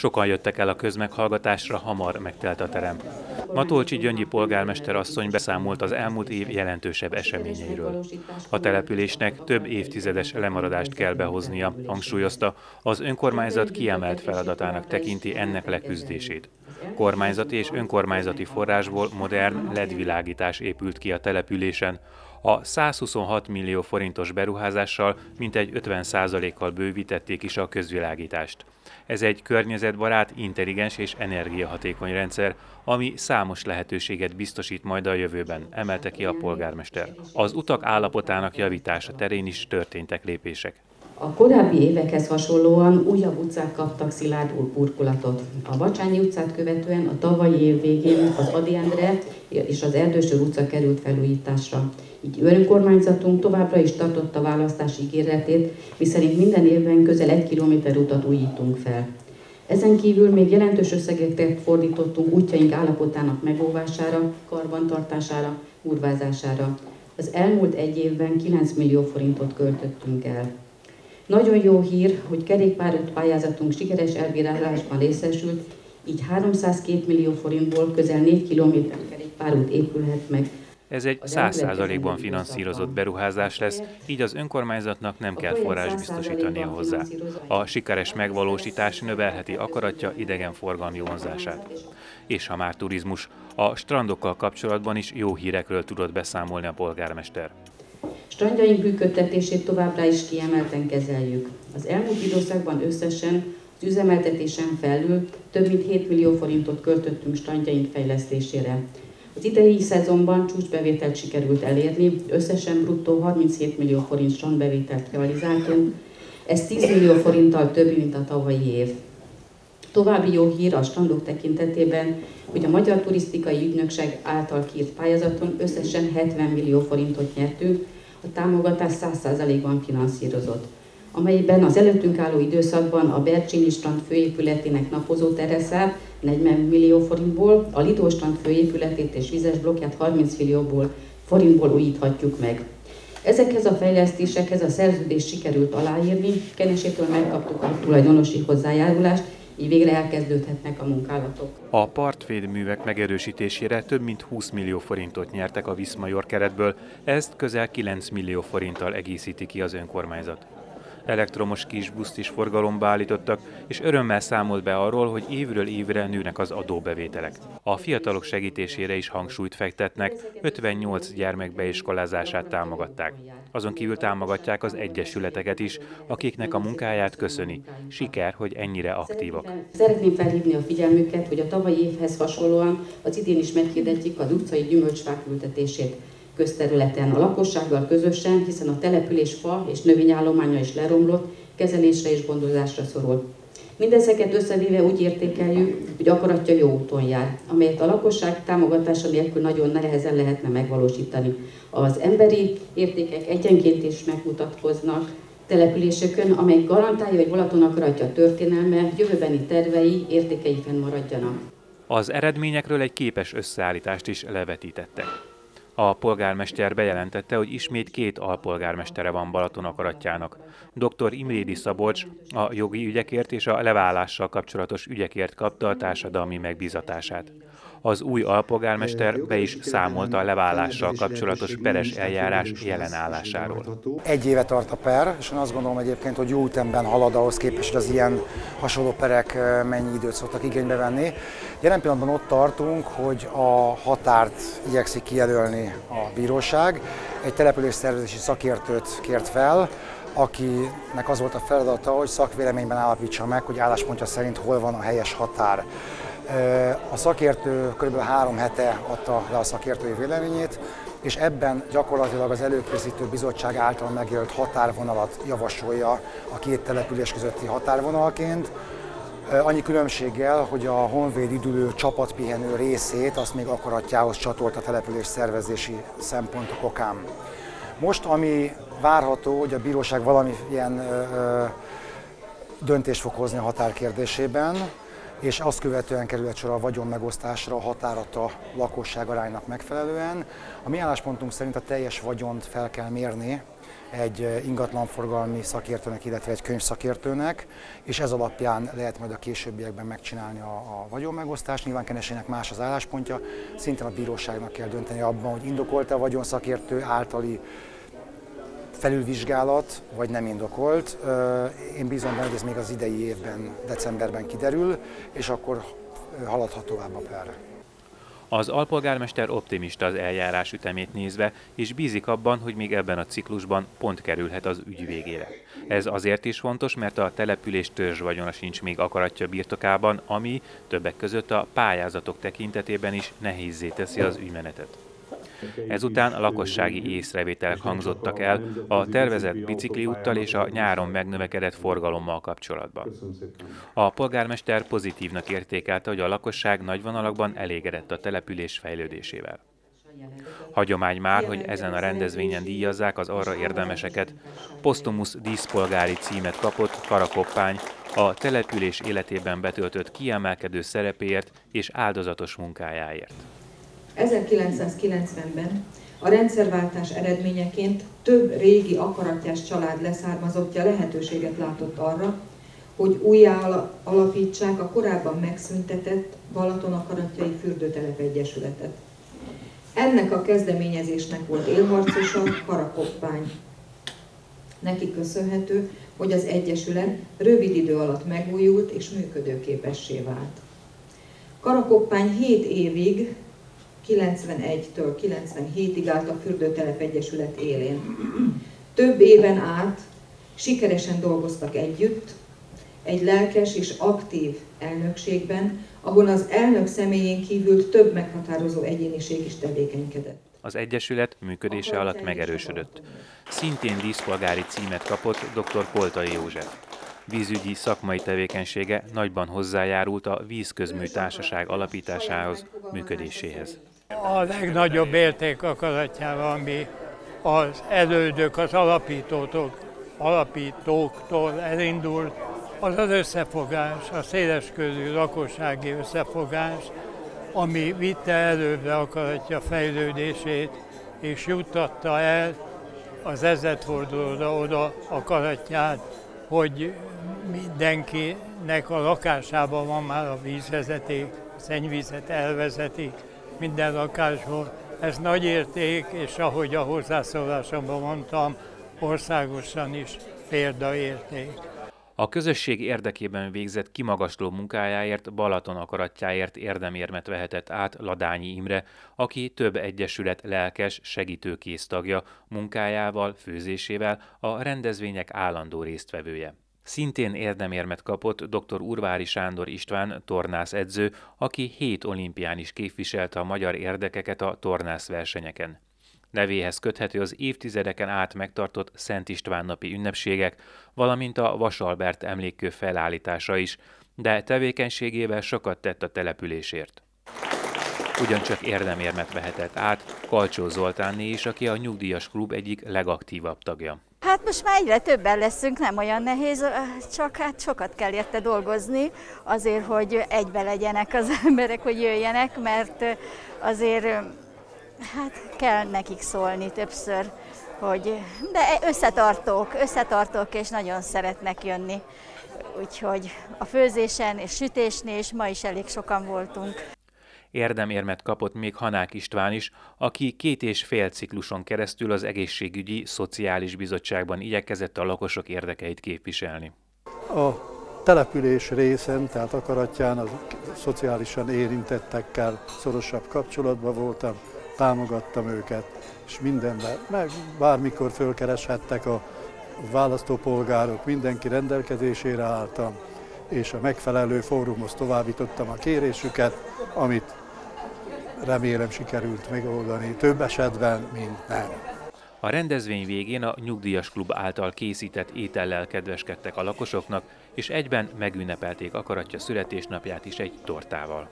Sokan jöttek el a közmeghallgatásra, hamar megtelt a terem. Matolcsi Gyöngyi polgármester asszony beszámolt az elmúlt év jelentősebb eseményeiről. A településnek több évtizedes lemaradást kell behoznia, hangsúlyozta, az önkormányzat kiemelt feladatának tekinti ennek leküzdését. Kormányzati és önkormányzati forrásból modern LED-világítás épült ki a településen, a 126 millió forintos beruházással mintegy 50%-kal bővítették is a közvilágítást. Ez egy környezetbarát, intelligens és energiahatékony rendszer, ami számos lehetőséget biztosít majd a jövőben, emelte ki a polgármester. Az utak állapotának javítása terén is történtek lépések. A korábbi évekhez hasonlóan újabb utcák kaptak szilárd burkolatot. A Bacsányi utcát követően a tavalyi év végén az Adi Endre és az Erdősör utca került felújításra. Így önkormányzatunk továbbra is tartotta választási ígéretét, miszerint minden évben közel egy kilométer utat újítunk fel. Ezen kívül még jelentős összegeket fordítottunk útjaink állapotának megóvására, karbantartására, urvázására. Az elmúlt egy évben 9 millió forintot költöttünk el. Nagyon jó hír, hogy kerékpárút pályázatunk sikeres elbírálásban részesült, így 302 millió forintból közel 4 km kerékpárút épülhet meg ez egy 100%-ban finanszírozott beruházás lesz, így az önkormányzatnak nem kell forrás biztosítania hozzá. A sikeres megvalósítás növelheti akaratja idegenforgalmi vonzását. És ha már turizmus, a strandokkal kapcsolatban is jó hírekről tudott beszámolni a polgármester. Strandjaink működtetését továbbra is kiemelten kezeljük. Az elmúlt időszakban összesen az üzemeltetésen felül több mint 7 millió forintot költöttünk strandjaink fejlesztésére. Az idei szezonban csúcsbevételt sikerült elérni, összesen bruttó 37 millió forint strandbevételt realizáltunk, ez 10 millió forinttal több, mint a tavalyi év. További jó hír a strandok tekintetében, hogy a Magyar Turisztikai Ügynökség által kiírt pályázaton összesen 70 millió forintot nyertünk, a támogatás 100%-ban finanszírozott amelyben az előttünk álló időszakban a Bercsényi strand főépületének napozó tereszát 40 millió forintból, a Lidó strand főépületét és vizes blokkját 30 millióból forintból újíthatjuk meg. Ezekhez a fejlesztésekhez a szerződést sikerült aláírni, Kenesétől megkaptuk a tulajdonosi hozzájárulást, így végre elkezdődhetnek a munkálatok. A partvédművek megerősítésére több mint 20 millió forintot nyertek a Viszmajor keretből, ezt közel 9 millió forinttal egészíti ki az önkormányzat elektromos kisbuszt is forgalomba állítottak, és örömmel számolt be arról, hogy évről évre nőnek az adóbevételek. A fiatalok segítésére is hangsúlyt fektetnek, 58 gyermek beiskolázását támogatták. Azon kívül támogatják az egyesületeket is, akiknek a munkáját köszöni. Siker, hogy ennyire aktívak. Szeretném felhívni a figyelmüket, hogy a tavalyi évhez hasonlóan az idén is meghirdetjük az utcai gyümölcsfák ültetését közterületen a lakossággal közösen, hiszen a település fa és növényállománya is leromlott, kezelésre és gondozásra szorul. Mindezeket összevéve úgy értékeljük, hogy akaratja jó úton jár, amelyet a lakosság támogatása nélkül nagyon nehezen lehetne megvalósítani. Az emberi értékek egyenként is megmutatkoznak településeken, amely garantálja, hogy Balaton akaratja történelme, jövőbeni tervei, értékei fennmaradjanak. Az eredményekről egy képes összeállítást is levetítettek. A polgármester bejelentette, hogy ismét két alpolgármestere van Balaton akaratjának. Dr. Imrédi Szabolcs a jogi ügyekért és a leválással kapcsolatos ügyekért kapta a társadalmi megbízatását. Az új alpolgármester be is számolta a leválással kapcsolatos peres eljárás jelenállásáról. Egy éve tart a per, és én azt gondolom egyébként, hogy jó ütemben halad ahhoz képest, hogy az ilyen hasonló perek mennyi időt szoktak igénybe venni. Jelen pillanatban ott tartunk, hogy a határt igyekszik kijelölni a bíróság. Egy település szervezési szakértőt kért fel, akinek az volt a feladata, hogy szakvéleményben állapítsa meg, hogy álláspontja szerint hol van a helyes határ. A szakértő kb. három hete adta le a szakértői véleményét, és ebben gyakorlatilag az előkészítő bizottság által megjelölt határvonalat javasolja a két település közötti határvonalként. Annyi különbséggel, hogy a Honvéd idülő csapatpihenő részét azt még akaratjához csatolt a település szervezési szempontok okán. Most, ami várható, hogy a bíróság valamilyen döntést fog hozni a határ kérdésében, és azt követően került sor a vagyonmegosztásra a határata lakosság aránynak megfelelően. A mi álláspontunk szerint a teljes vagyont fel kell mérni, egy ingatlanforgalmi szakértőnek, illetve egy könyvszakértőnek, és ez alapján lehet majd a későbbiekben megcsinálni a, a vagyonmegosztást. Nyilván kenesének más az álláspontja, szintén a bíróságnak kell dönteni abban, hogy indokolta a vagyonszakértő általi felülvizsgálat, vagy nem indokolt. Én bízom benne, hogy ez még az idei évben, decemberben kiderül, és akkor haladhat tovább a per. Az alpolgármester optimista az eljárás ütemét nézve, és bízik abban, hogy még ebben a ciklusban pont kerülhet az ügy végére. Ez azért is fontos, mert a település törzs vagyona sincs még akaratja birtokában, ami többek között a pályázatok tekintetében is nehézé teszi az ügymenetet. Ezután a lakossági észrevételek hangzottak el a tervezett bicikliúttal és a nyáron megnövekedett forgalommal kapcsolatban. A polgármester pozitívnak értékelte, hogy a lakosság nagyvonalakban elégedett a település fejlődésével. Hagyomány már, hogy ezen a rendezvényen díjazzák az arra érdemeseket. Postumus díszpolgári címet kapott Karakoppány, a település életében betöltött kiemelkedő szerepéért és áldozatos munkájáért. 1990-ben a rendszerváltás eredményeként több régi akaratjás család leszármazottja lehetőséget látott arra, hogy újjá alapítsák a korábban megszüntetett Balaton akaratjai fürdőtelep egyesületet. Ennek a kezdeményezésnek volt élharcosa Karakoppány. Neki köszönhető, hogy az Egyesület rövid idő alatt megújult és működőképessé vált. Karakoppány 7 évig 91-től 97-ig állt a Fürdőtelep Egyesület élén. Több éven át sikeresen dolgoztak együtt, egy lelkes és aktív elnökségben, ahol az elnök személyén kívül több meghatározó egyéniség is tevékenykedett. Az Egyesület működése alatt megerősödött. Szintén díszpolgári címet kapott dr. Poltai József. Vízügyi szakmai tevékenysége nagyban hozzájárult a Vízközmű Társaság alapításához, működéséhez. A legnagyobb érték akaratjával, ami az elődök, az alapítótok, alapítóktól elindult, az az összefogás, a széleskörű lakossági összefogás, ami vitte előbbre akaratja fejlődését, és juttatta el az ezredfordulóra oda akaratját, hogy mindenkinek a lakásában van már a vízvezeték, a szennyvizet elvezetik, minden lakásból. Ez nagy érték, és ahogy a hozzászólásomban mondtam, országosan is példaérték. A közösség érdekében végzett kimagasló munkájáért, Balaton akaratjáért érdemérmet vehetett át Ladányi Imre, aki több egyesület lelkes, segítőkész tagja, munkájával, főzésével a rendezvények állandó résztvevője. Szintén érdemérmet kapott dr. Urvári Sándor István, tornász edző, aki hét olimpián is képviselte a magyar érdekeket a tornász versenyeken. Nevéhez köthető az évtizedeken át megtartott Szent István napi ünnepségek, valamint a Vasalbert emlékkő felállítása is, de tevékenységével sokat tett a településért. Ugyancsak érdemérmet vehetett át Kalcsó Zoltánné is, aki a nyugdíjas klub egyik legaktívabb tagja. Hát most már egyre többen leszünk, nem olyan nehéz, csak hát sokat kell érte dolgozni azért, hogy egybe legyenek az emberek, hogy jöjjenek, mert azért hát kell nekik szólni többször, hogy de összetartók, összetartók és nagyon szeretnek jönni. Úgyhogy a főzésen és sütésnél is ma is elég sokan voltunk. Érdemérmet kapott még Hanák István is, aki két és fél cikluson keresztül az egészségügyi szociális bizottságban igyekezett a lakosok érdekeit képviselni. A település részen, tehát akaratján a szociálisan érintettekkel szorosabb kapcsolatban voltam, támogattam őket, és mindenben, meg bármikor fölkereshettek a választópolgárok, mindenki rendelkezésére álltam, és a megfelelő fórumhoz továbbítottam a kérésüket, amit remélem sikerült megoldani több esetben, mint nem. A rendezvény végén a Nyugdíjas Klub által készített étellel kedveskedtek a lakosoknak, és egyben megünnepelték akaratja születésnapját is egy tortával.